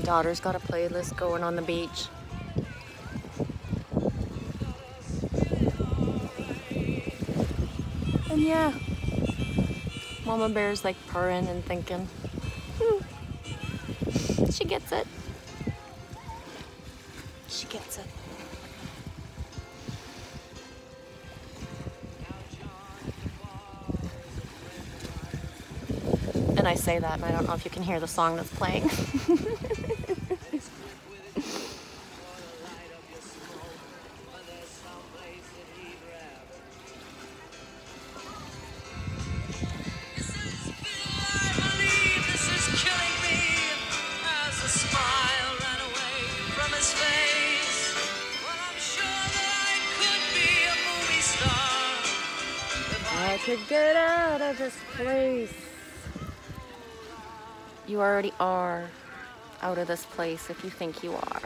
My daughter's got a playlist going on the beach. And yeah, Mama Bear's like purring and thinking, hmm, she gets it. She gets it. And I say that, and I don't know if you can hear the song that's playing. Could get out of this place. You already are out of this place if you think you are.